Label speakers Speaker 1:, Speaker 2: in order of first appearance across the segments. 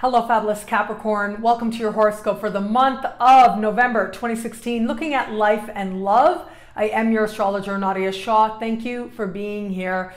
Speaker 1: Hello, fabulous Capricorn. Welcome to your horoscope for the month of November 2016, looking at life and love. I am your astrologer, Nadiya Shah. Thank you for being here.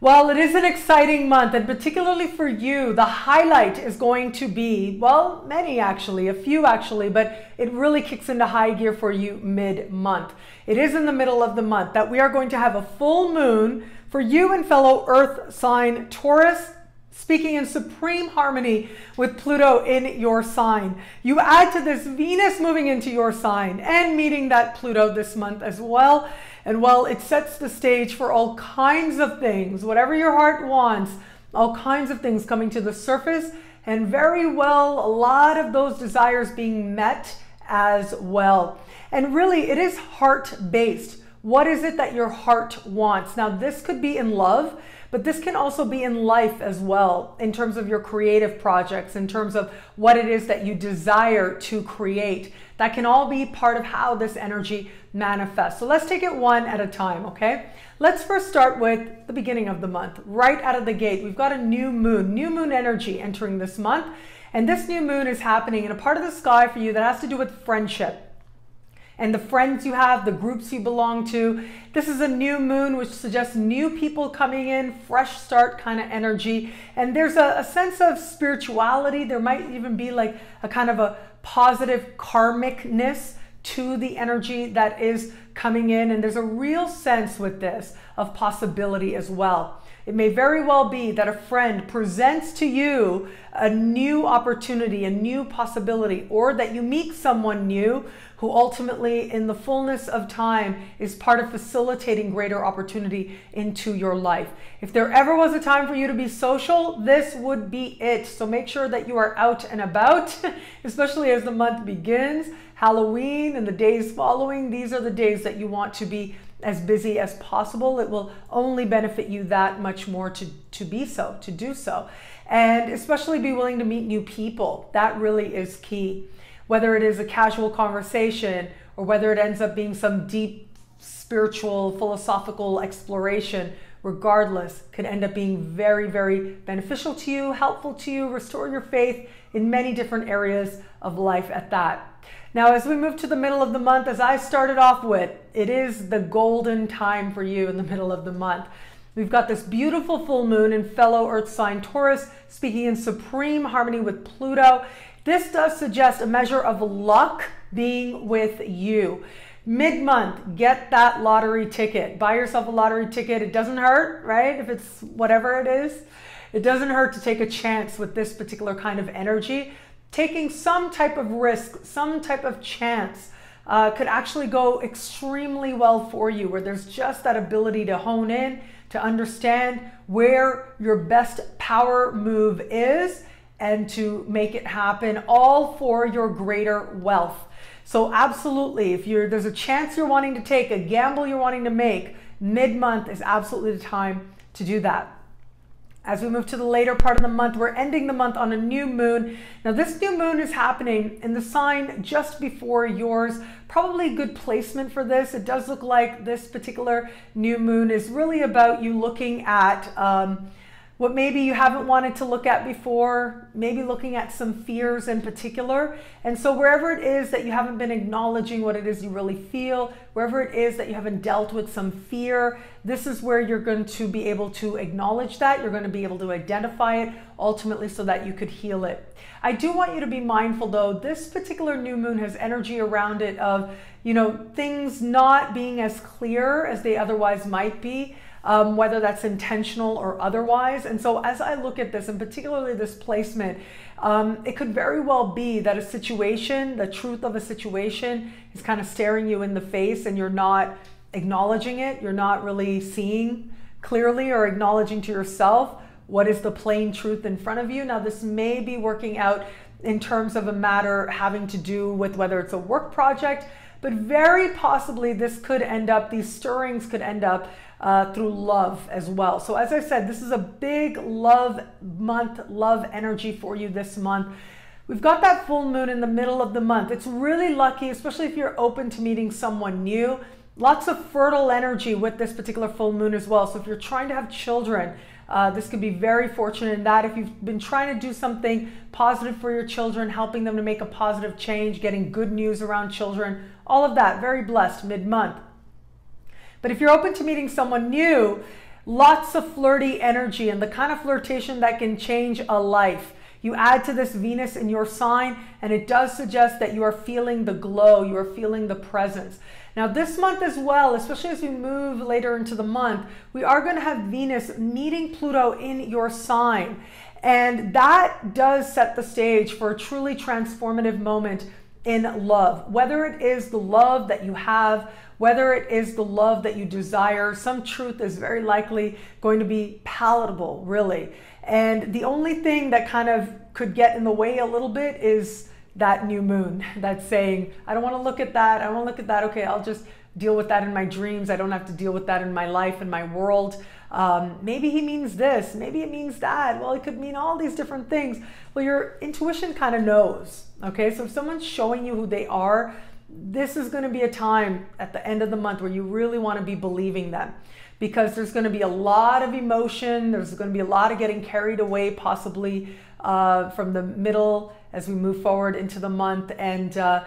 Speaker 1: Well, it is an exciting month, and particularly for you, the highlight is going to be, well, many actually, a few actually, but it really kicks into high gear for you mid month. It is in the middle of the month that we are going to have a full moon for you and fellow earth sign Taurus speaking in supreme harmony with Pluto in your sign. You add to this Venus moving into your sign and meeting that Pluto this month as well. And well, it sets the stage for all kinds of things, whatever your heart wants, all kinds of things coming to the surface, and very well, a lot of those desires being met as well. And really, it is heart based. What is it that your heart wants? Now, this could be in love. But this can also be in life as well, in terms of your creative projects, in terms of what it is that you desire to create. That can all be part of how this energy manifests. So let's take it one at a time, okay? Let's first start with the beginning of the month. Right out of the gate, we've got a new moon, new moon energy entering this month. And this new moon is happening in a part of the sky for you that has to do with friendship and the friends you have, the groups you belong to. This is a new moon, which suggests new people coming in, fresh start kind of energy. And there's a, a, sense of spirituality. There might even be like a kind of a positive karmicness to the energy that is coming in. And there's a real sense with this of possibility as well. It may very well be that a friend presents to you a new opportunity, a new possibility, or that you meet someone new who ultimately, in the fullness of time, is part of facilitating greater opportunity into your life. If there ever was a time for you to be social, this would be it. So make sure that you are out and about, especially as the month begins. Halloween and the days following, these are the days that you want to be as busy as possible. It will only benefit you that much more to, to be so, to do so. And especially be willing to meet new people. That really is key. Whether it is a casual conversation or whether it ends up being some deep spiritual, philosophical exploration, regardless, could end up being very, very beneficial to you, helpful to you, restore your faith in many different areas of life at that. Now, as we move to the middle of the month, as I started off with, it is the golden time for you in the middle of the month. We've got this beautiful full moon in fellow earth sign Taurus, speaking in supreme harmony with Pluto. This does suggest a measure of luck being with you. Mid month, get that lottery ticket. Buy yourself a lottery ticket. It doesn't hurt, right? If it's whatever it is, it doesn't hurt to take a chance with this particular kind of energy taking some type of risk, some type of chance uh, could actually go extremely well for you, where there's just that ability to hone in, to understand where your best power move is, and to make it happen, all for your greater wealth. So, absolutely, if you're there's a chance you're wanting to take, a gamble you're wanting to make, mid month is absolutely the time to do that. As we move to the later part of the month, we're ending the month on a new moon. Now, this new moon is happening in the sign just before yours. Probably good placement for this. It does look like this particular new moon is really about you looking at. Um, what maybe you haven't wanted to look at before, maybe looking at some fears in particular. And so, wherever it is that you haven't been acknowledging what it is you really feel, wherever it is that you haven't dealt with some fear, this is where you're going to be able to acknowledge that. You're going to be able to identify it ultimately so that you could heal it. I do want you to be mindful though, this particular new moon has energy around it of, you know, things not being as clear as they otherwise might be um, whether that's intentional or otherwise. And so, as I look at this, and particularly this placement, um, it could very well be that a situation, the truth of a situation, is kind of staring you in the face and you're not acknowledging it, you're not really seeing clearly or acknowledging to yourself what is the plain truth in front of you. Now, this may be working out in terms of a matter having to do with whether it's a work project, but very possibly this could end up, these stirrings could end up uh, through love as well. So, as I said, this is a big love month, love energy for you this month. We've got that full moon in the middle of the month. It's really lucky, especially if you're open to meeting someone new. Lots of fertile energy with this particular full moon as well. So if you're trying to have children, uh, this could be very fortunate in that if you've been trying to do something positive for your children, helping them to make a positive change, getting good news around children, all of that, very blessed mid month. But if you're open to meeting someone new, lots of flirty energy and the kind of flirtation that can change a life. You add to this Venus in your sign, and it does suggest that you are feeling the glow, you are feeling the presence. Now, this month as well, especially as we move later into the month, we are going to have Venus meeting Pluto in your sign. And that does set the stage for a truly transformative moment in love. Whether it is the love that you have, whether it is the love that you desire, some truth is very likely going to be palatable, really. And the only thing that kind of could get in the way a little bit is that new moon that's saying, I don't want to look at that. I don't want to look at that. Okay, I'll just deal with that in my dreams. I don't have to deal with that in my life, in my world. Um, maybe he means this. Maybe it means that. Well, it could mean all these different things. Well, your intuition kind of knows. Okay, so if someone's showing you who they are, this is going to be a time at the end of the month where you really want to be believing them because there's going to be a lot of emotion. There's going to be a lot of getting carried away, possibly uh, from the middle as we move forward into the month. And uh,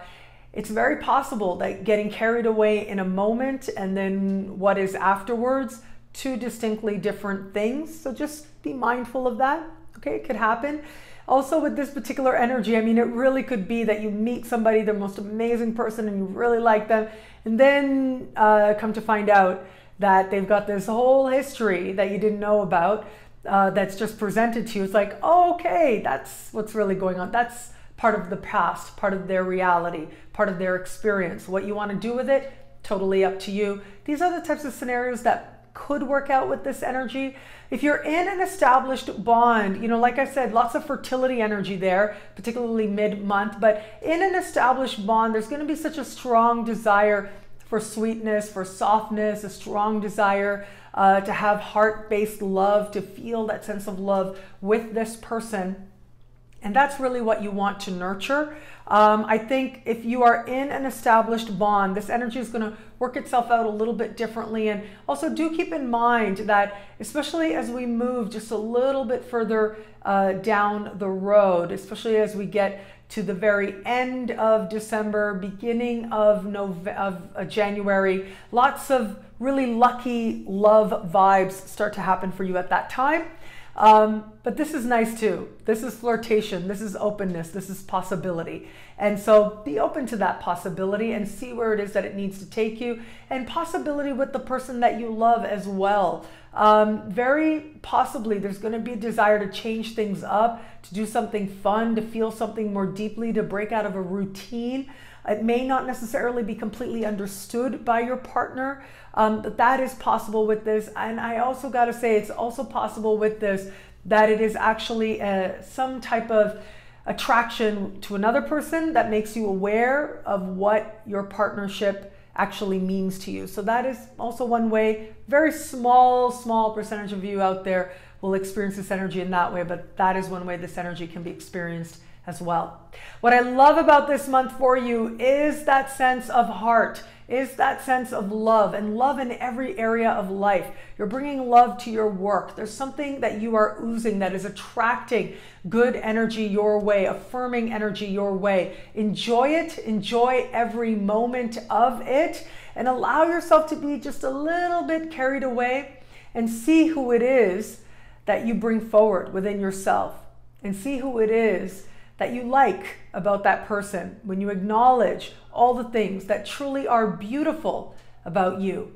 Speaker 1: it's very possible that getting carried away in a moment and then what is afterwards, two distinctly different things. So just be mindful of that. Okay, it could happen. Also, with this particular energy, I mean, it really could be that you meet somebody, the most amazing person, and you really like them, and then uh, come to find out that they've got this whole history that you didn't know about uh, that's just presented to you. It's like, oh, okay, that's what's really going on. That's part of the past, part of their reality, part of their experience. What you want to do with it, totally up to you. These are the types of scenarios that could work out with this energy. If you're in an established bond, you know, like I said, lots of fertility energy there, particularly mid month, but in an established bond, there's going to be such a strong desire for sweetness, for softness, a strong desire uh, to have heart based love, to feel that sense of love with this person. And that's really what you want to nurture. Um, I think if you are in an established bond, this energy is going to work itself out a little bit differently. And also, do keep in mind that, especially as we move just a little bit further uh, down the road, especially as we get to the very end of December, beginning of, of uh, January. Lots of really lucky love vibes start to happen for you at that time. Um, but this is nice too. This is flirtation. This is openness. This is possibility. And so be open to that possibility and see where it is that it needs to take you, and possibility with the person that you love as well. Um, very possibly there's going to be a desire to change things up, to do something fun, to feel something more deeply, to break out of a routine. It may not necessarily be completely understood by your partner, um, that is possible with this. And I also got to say, it's also possible with this that it is actually a, uh, some type of attraction to another person that makes you aware of what your partnership actually means to you. So that is also one way. Very small, small percentage of you out there will experience this energy in that way, but that is one way this energy can be experienced as well. What I love about this month for you is that sense of heart, is that sense of love and love in every area of life. You're bringing love to your work. There's something that you are oozing that is attracting good energy your way, affirming energy your way. Enjoy it, enjoy every moment of it, and allow yourself to be just a little bit carried away and see who it is that you bring forward within yourself and see who it is that you like about that person, when you acknowledge all the things that truly are beautiful about you.